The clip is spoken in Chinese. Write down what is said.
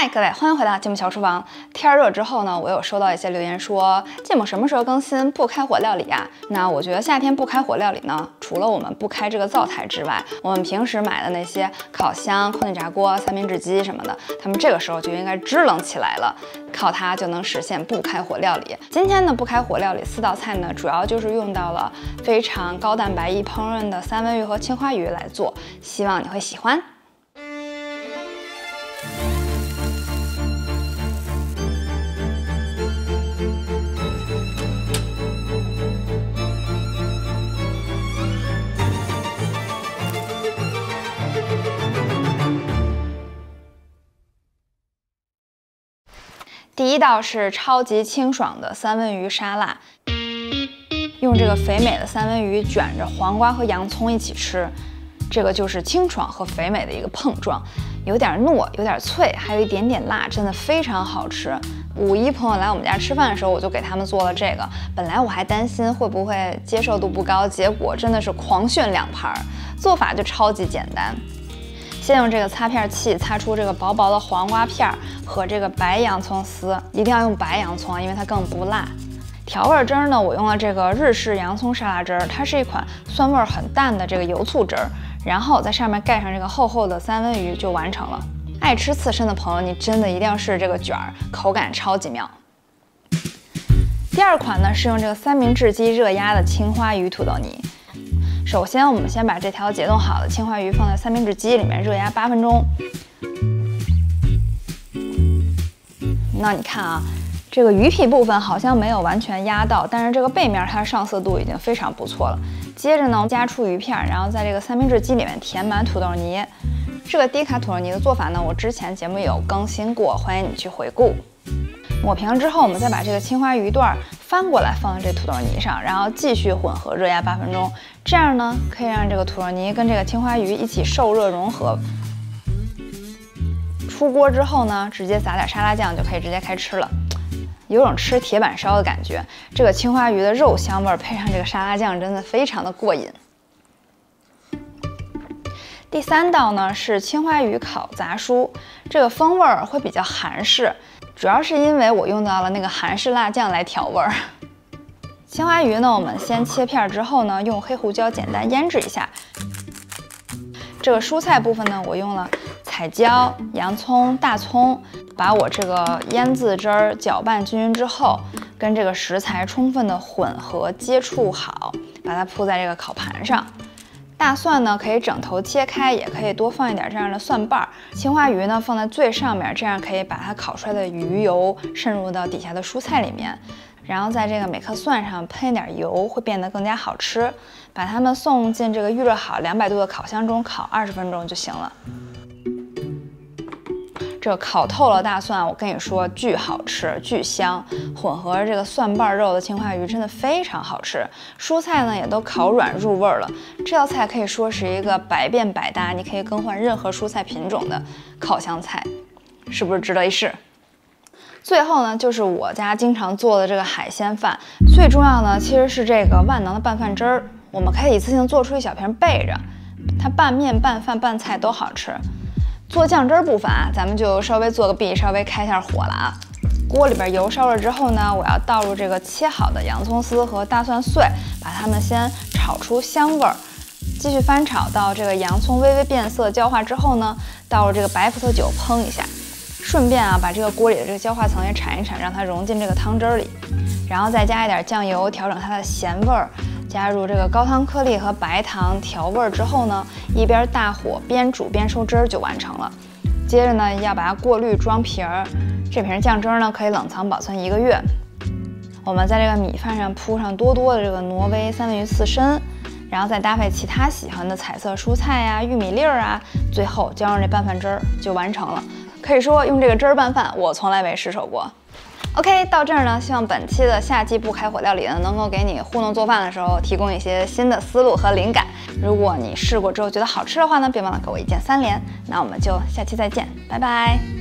嗨，各位，欢迎回到芥末小厨房。天热之后呢，我有收到一些留言说，芥末什么时候更新不开火料理啊？那我觉得夏天不开火料理呢，除了我们不开这个灶台之外，我们平时买的那些烤箱、空气炸锅、三明治机什么的，他们这个时候就应该支棱起来了，靠它就能实现不开火料理。今天呢，不开火料理四道菜呢，主要就是用到了非常高蛋白易烹饪的三文鱼和青花鱼来做，希望你会喜欢。第一道是超级清爽的三文鱼沙拉，用这个肥美的三文鱼卷着黄瓜和洋葱一起吃，这个就是清爽和肥美的一个碰撞，有点糯，有点脆，还有一点点辣，真的非常好吃。五一朋友来我们家吃饭的时候，我就给他们做了这个，本来我还担心会不会接受度不高，结果真的是狂炫两盘儿，做法就超级简单。先用这个擦片器擦出这个薄薄的黄瓜片和这个白洋葱丝，一定要用白洋葱，因为它更不辣。调味汁呢，我用了这个日式洋葱沙拉汁，它是一款酸味很淡的这个油醋汁。然后在上面盖上这个厚厚的三文鱼就完成了。爱吃刺身的朋友，你真的一定要试这个卷儿，口感超级妙。第二款呢是用这个三明治机热压的青花鱼土豆泥。首先，我们先把这条解冻好的青花鱼放在三明治机里面热压八分钟。那你看啊，这个鱼皮部分好像没有完全压到，但是这个背面它的上色度已经非常不错了。接着呢，夹出鱼片，然后在这个三明治机里面填满土豆泥。这个低卡土豆泥的做法呢，我之前节目有更新过，欢迎你去回顾。抹平之后，我们再把这个青花鱼段翻过来放在这土豆泥上，然后继续混合热压八分钟。这样呢，可以让这个土豆泥跟这个青花鱼一起受热融合。出锅之后呢，直接撒点沙拉酱就可以直接开吃了，有种吃铁板烧的感觉。这个青花鱼的肉香味配上这个沙拉酱，真的非常的过瘾。第三道呢是青花鱼烤杂蔬，这个风味儿会比较韩式。主要是因为我用到了那个韩式辣酱来调味儿。青花鱼呢，我们先切片之后呢，用黑胡椒简单腌制一下。这个蔬菜部分呢，我用了彩椒、洋葱、大葱，把我这个腌渍汁儿搅拌均匀之后，跟这个食材充分的混合接触好，把它铺在这个烤盘上。大蒜呢，可以整头切开，也可以多放一点这样的蒜瓣儿。青花鱼呢，放在最上面，这样可以把它烤出来的鱼油渗入到底下的蔬菜里面。然后在这个每颗蒜上喷一点油，会变得更加好吃。把它们送进这个预热好两百度的烤箱中烤二十分钟就行了。这烤透了大蒜，我跟你说巨好吃，巨香，混合着这个蒜瓣肉的青花鱼真的非常好吃。蔬菜呢也都烤软入味了，这道菜可以说是一个百变百搭，你可以更换任何蔬菜品种的烤香菜，是不是值得一试？最后呢，就是我家经常做的这个海鲜饭，最重要呢其实是这个万能的拌饭汁儿，我们可以一次性做出一小瓶备着，它拌面、拌饭、拌菜都好吃。做酱汁儿部分啊，咱们就稍微做个弊，稍微开一下火了啊。锅里边油烧了之后呢，我要倒入这个切好的洋葱丝和大蒜碎，把它们先炒出香味儿。继续翻炒到这个洋葱微微变色焦化之后呢，倒入这个白葡萄酒烹一下，顺便啊把这个锅里的这个焦化层也铲一铲，让它融进这个汤汁儿里。然后再加一点酱油，调整它的咸味儿。加入这个高汤颗粒和白糖调味儿之后呢，一边大火边煮边收汁儿就完成了。接着呢，要把它过滤装瓶儿。这瓶酱汁儿呢，可以冷藏保存一个月。我们在这个米饭上铺上多多的这个挪威三文鱼刺身，然后再搭配其他喜欢的彩色蔬菜呀、玉米粒儿啊，最后浇上这拌饭汁儿就完成了。可以说用这个汁儿拌饭，我从来没失手过。OK，到这儿呢，希望本期的夏季不开火料理呢，能够给你糊弄做饭的时候提供一些新的思路和灵感。如果你试过之后觉得好吃的话呢，别忘了给我一键三连。那我们就下期再见，拜拜。